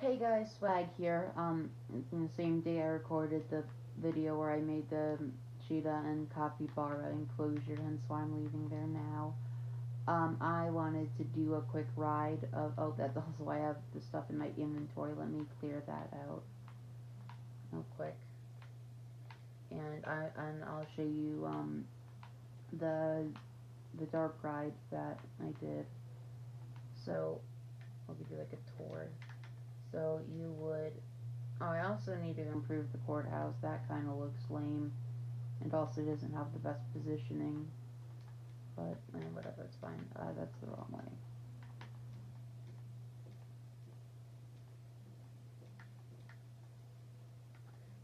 Hey guys, Swag here. Um, the same day I recorded the video where I made the cheetah and capybara enclosure, hence why I'm leaving there now. Um, I wanted to do a quick ride of, oh, that's also why I have the stuff in my inventory. Let me clear that out real quick. And I, and I'll show you, um, the, the dark ride that I did. So, I'll give you like a tour. So you would, oh, I also need to improve the courthouse. That kind of looks lame. And also doesn't have the best positioning. But, eh, whatever, it's fine. Uh, that's the wrong way.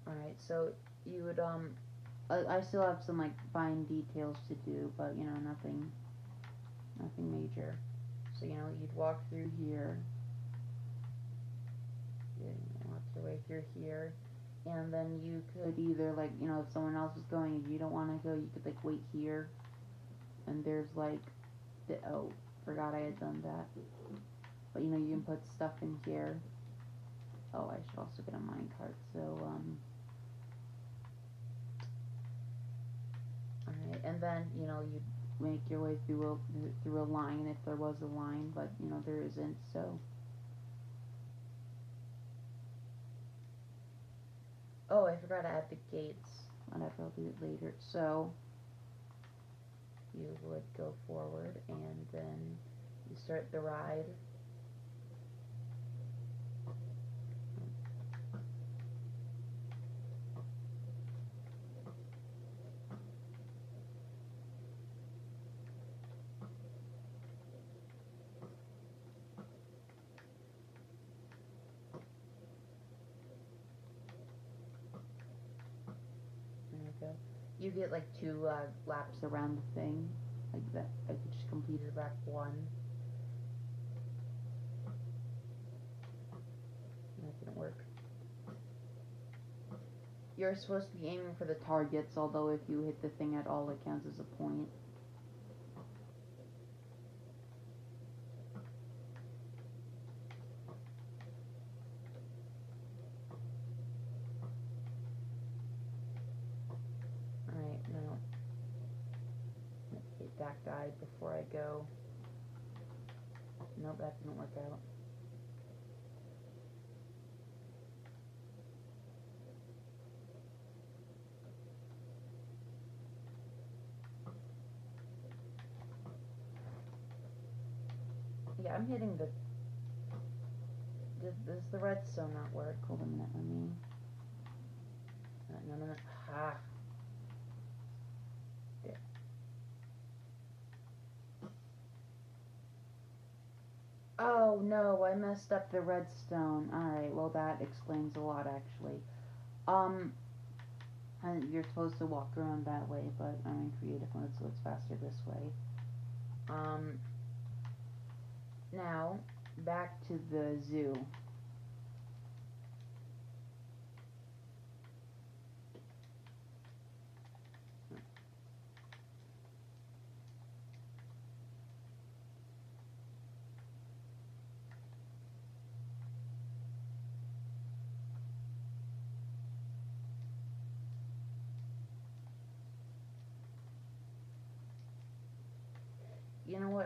Alright, so you would, um, I, I still have some, like, fine details to do, but, you know, nothing, nothing major. So, you know, you'd walk through here walk your way through here. And then you could either like you know if someone else was going and you don't want to go you could like wait here. And there's like the oh forgot I had done that. But you know you can put stuff in here. Oh I should also get a minecart so um alright and then you know you make your way through a through a line if there was a line but you know there isn't so Oh, I forgot to add the gates. Whatever, I'll do it later. So, you would go forward and then you start the ride. You get like two uh, laps around the thing. Like that, I just completed lap one. That didn't work. You're supposed to be aiming for the targets, although if you hit the thing at all, it counts as a point. Guy before I go. Nope, that didn't work out. Yeah, I'm hitting the... Does, does the redstone not work? Hold a minute, let me... No, no, no. Ha! Oh I messed up the redstone. Alright, well that explains a lot actually. Um, you're supposed to walk around that way, but I'm in creative mode so it's faster this way. Um, now, back to the zoo.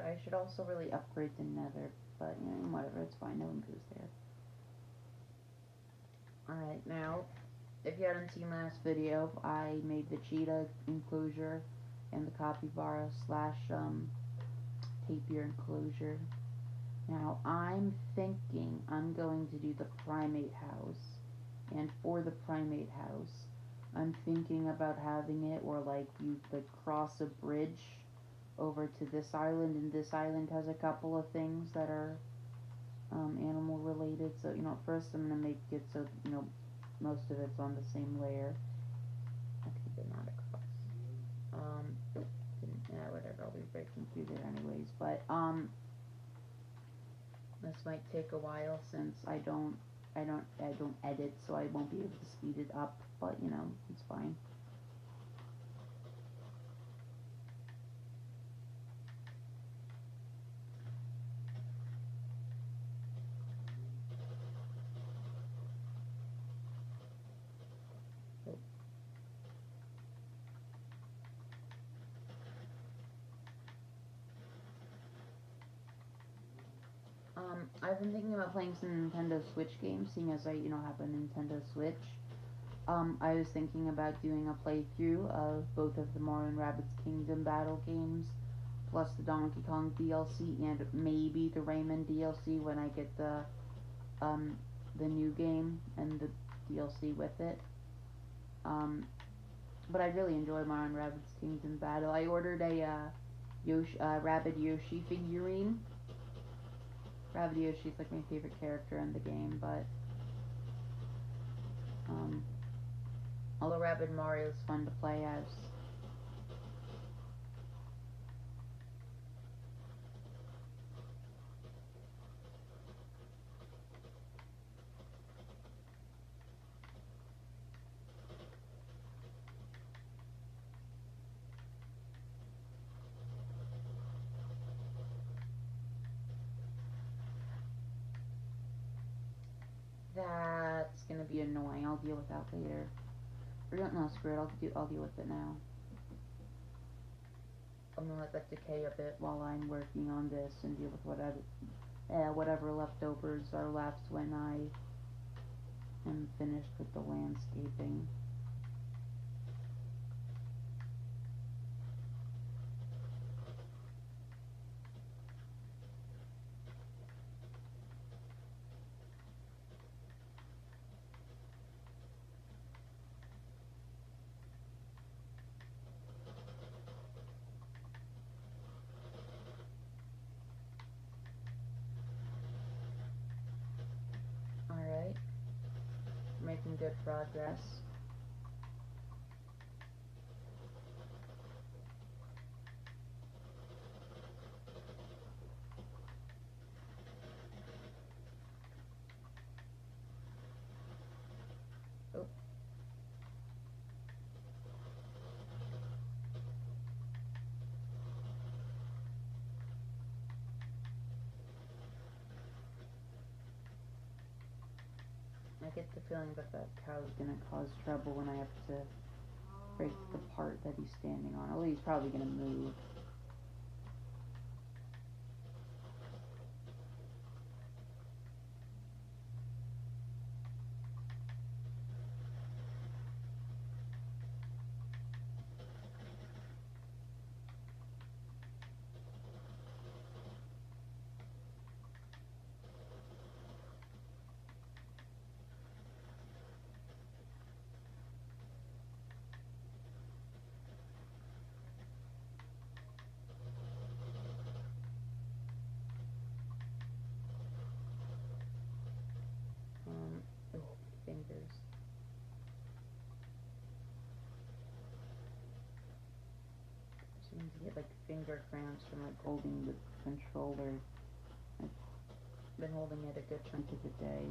I should also really upgrade the nether, but, you know, whatever, it's fine, no one goes there. Alright, now, if you hadn't seen last video, I made the cheetah enclosure and the capybara slash, um, tapir enclosure. Now, I'm thinking I'm going to do the primate house, and for the primate house, I'm thinking about having it where, like, you, like, cross a bridge over to this island, and this island has a couple of things that are um, animal related. So, you know, first I'm going to make it so, you know, most of it's on the same layer. I think they're not across. Um, yeah, whatever, I'll be breaking through there anyways. But, um, this might take a while since I don't, I don't, I don't edit, so I won't be able to speed it up. But, you know, it's fine. I've been thinking about playing some Nintendo Switch games, seeing as I, you know, have a Nintendo Switch. Um, I was thinking about doing a playthrough of both of the Mario and Rabbids Kingdom battle games, plus the Donkey Kong DLC and maybe the Rayman DLC when I get the um, the new game and the DLC with it. Um, but I really enjoy Mario and Rabbids Kingdom battle. I ordered a uh, Yoshi, uh, Rabbid Yoshi figurine. Rabbid Yoshi's like my favorite character in the game, but um, although Rabbid Mario is fun to play as. That's gonna be annoying. I'll deal with that later. Or don't know, screw it. I'll do. I'll deal with it now. I'm gonna let that decay a bit while I'm working on this and deal with whatever, uh, whatever leftovers are left when I am finished with the landscaping. Alright. Making good progress. Oh. I get the feeling that that cow is gonna cause trouble when I have to break the part that he's standing on. Although he's probably gonna move. Um, oh, fingers. Seems to like finger cramps from like holding the controller. I've been holding it a good chunk of the day.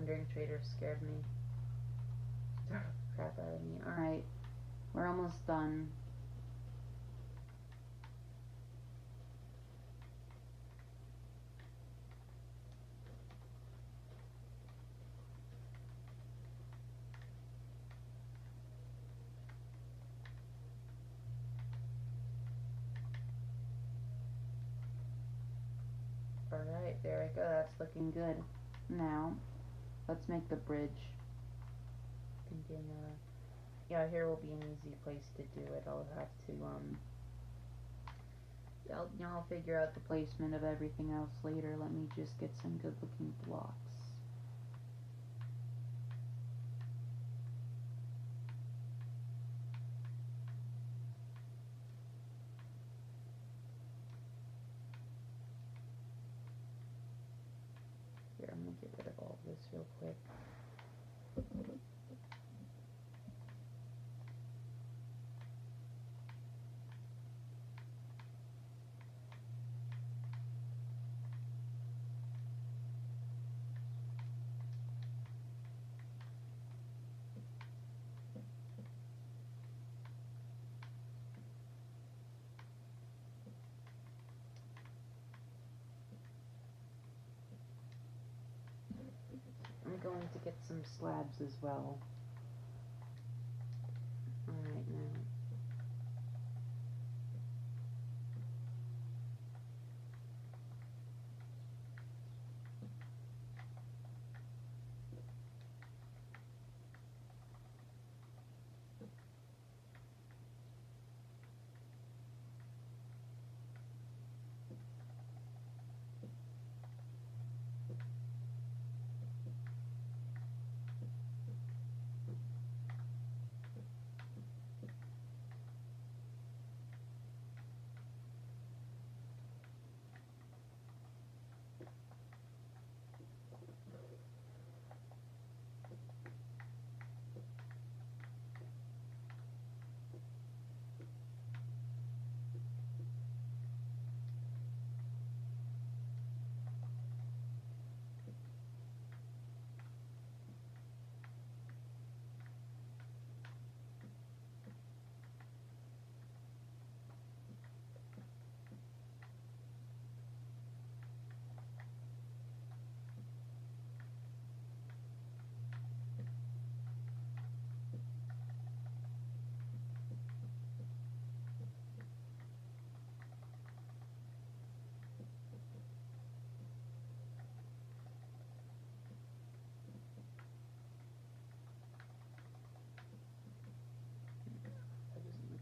Wandering Trader scared me. The crap out of me. Alright. We're almost done. Alright, there we go. That's looking good. Now, let's make the bridge. Yeah, here will be an easy place to do it. I'll have to, um, I'll, you know, I'll figure out the placement of everything else later. Let me just get some good looking blocks. I'm gonna get rid of all this real quick. going to get some slabs as well. Alright, now.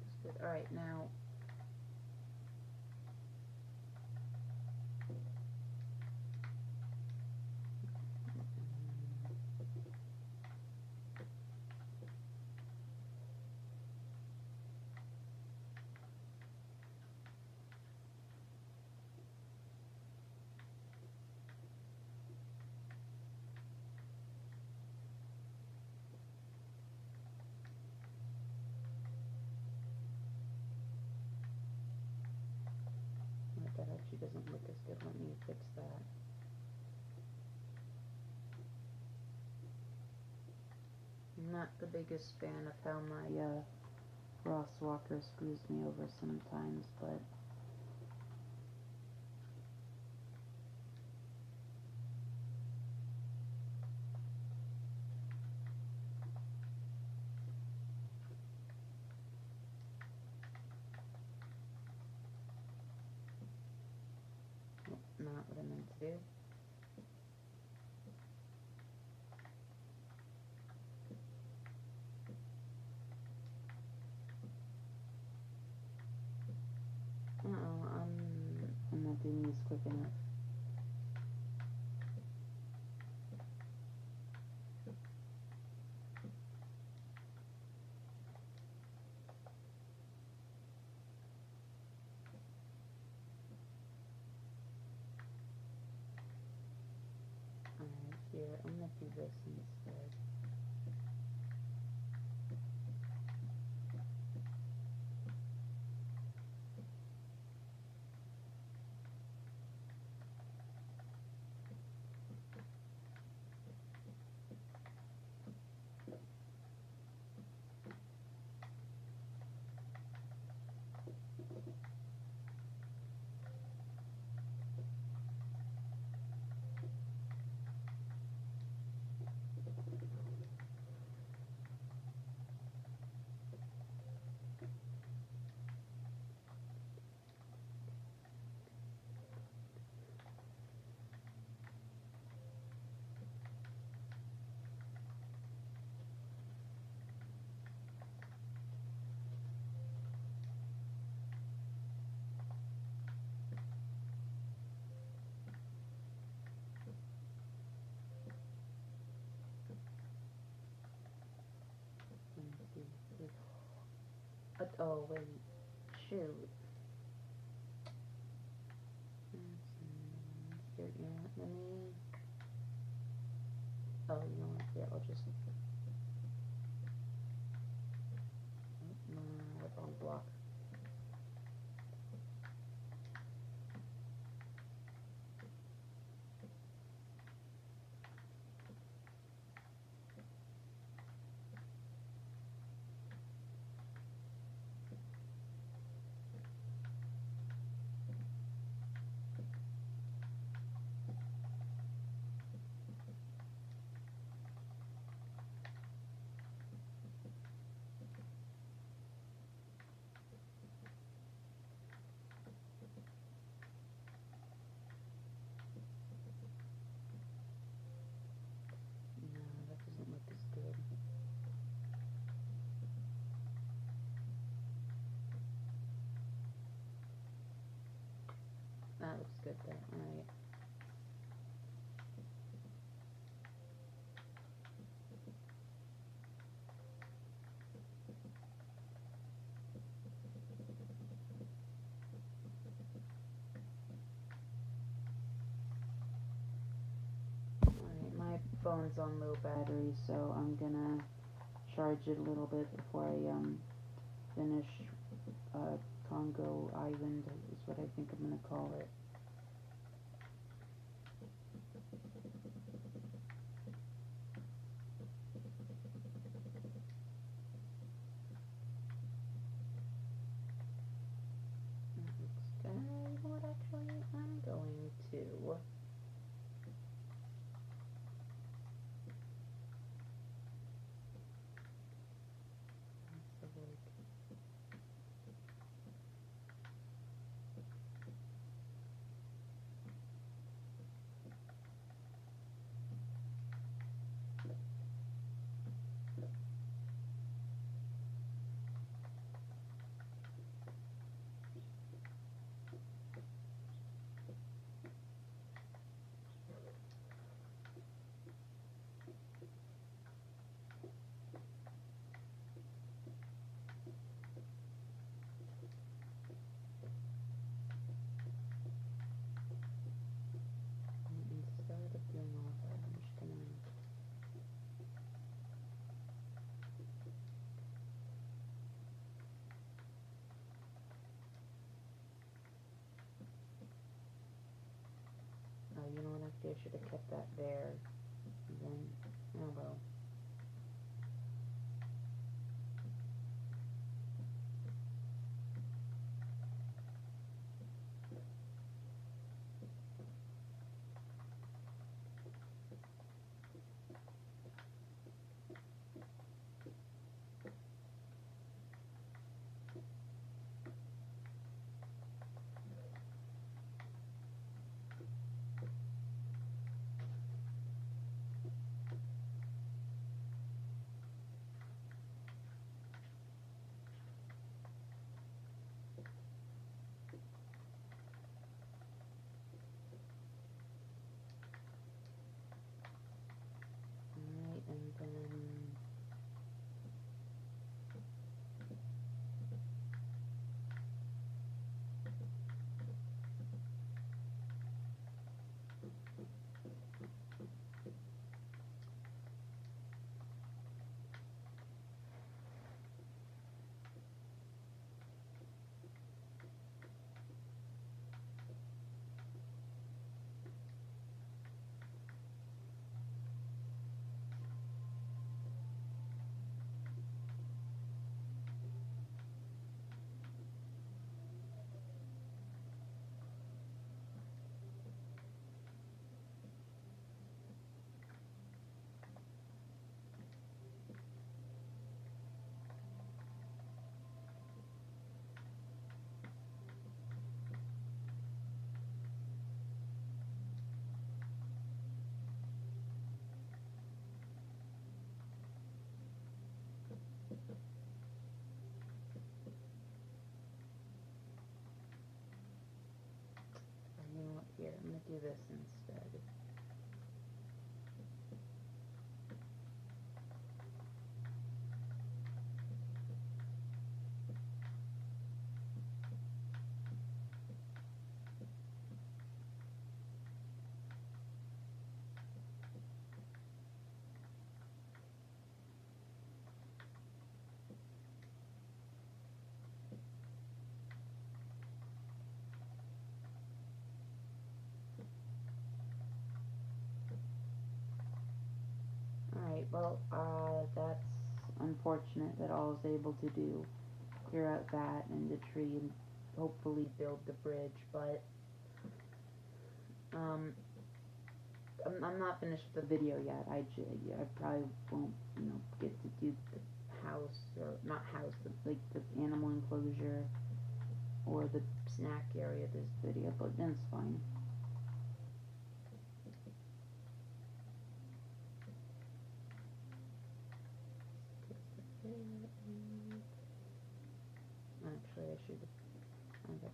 That good. Alright, now. That actually doesn't look as good. Let me fix that. Not the biggest fan of how my uh, Ross Walker screws me over sometimes, but Nope, not what I meant to do. Uh oh, I'm I'm not doing these quick enough. Alright, here, I'm gonna do this instead. One, two, three. Uh, oh wait, shoot. That looks good though. Alright. Phone's on low battery, so I'm gonna charge it a little bit before I um finish uh, Congo Island is what I think I'm gonna call it. That looks good. You know what, actually, I'm going to. Let's have a look. And Instead of doing all that, I'm just gonna Oh, you know what? Actually, I should have kept that there. And then, oh well. Alright, and then oh, you know what? Here, I'm gonna do this instead. Alright, well, uh, that's unfortunate that all I was able to do clear out that and the tree and hopefully build the bridge, but um, I'm, I'm not finished with the video yet. I, I probably won't, you know, get to do the house or not house, but like the animal enclosure or the snack area this video, but that's fine.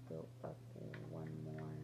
Built up there one more.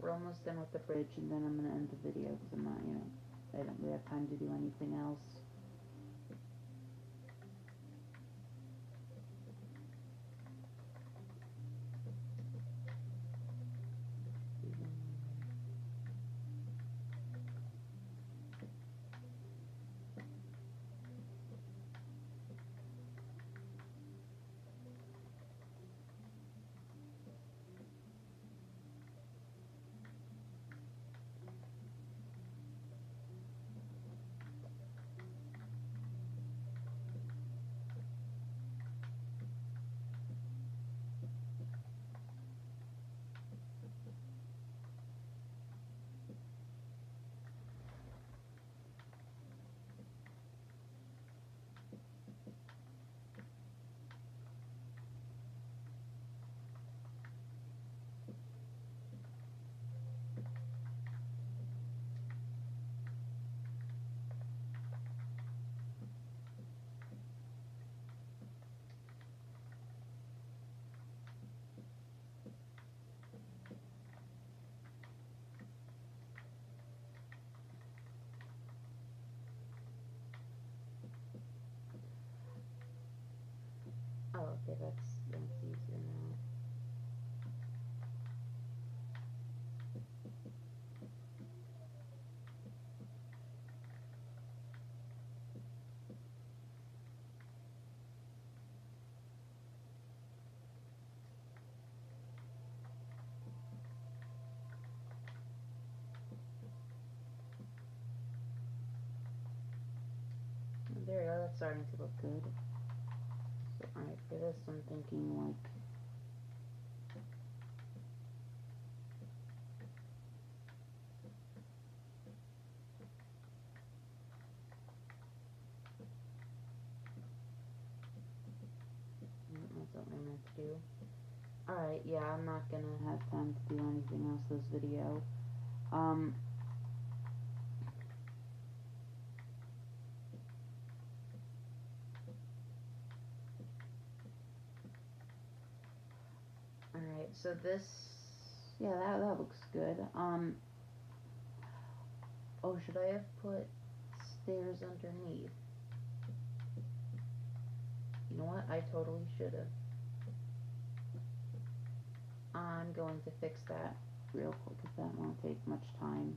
we're almost done with the bridge, and then I'm gonna end the video because I'm not, you know, I don't really have time to do anything else. That's. There you go, that's starting to look good. Alright, for this I'm thinking like Mm. Alright, yeah, I'm not gonna have time to do anything else this video. Um, Alright, so this, yeah, that, that looks good. Um, oh, should I have put stairs underneath? You know what? I totally should have. I'm going to fix that real quick if that won't take much time.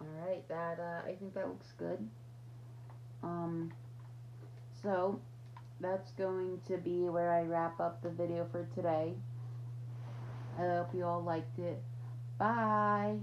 Alright, that, uh, I think that looks good. Um, so, that's going to be where I wrap up the video for today. I hope you all liked it. Bye!